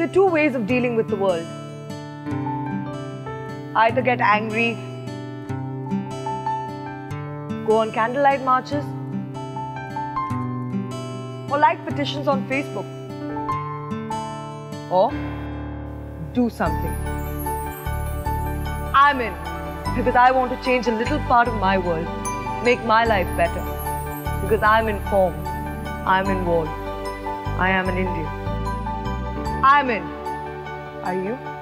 There are two ways of dealing with the world. Either get angry, go on candlelight marches, or like petitions on Facebook. Or do something. I'm in because I want to change a little part of my world, make my life better. Because I'm informed, I'm involved, I am an Indian. I'm in. Are you?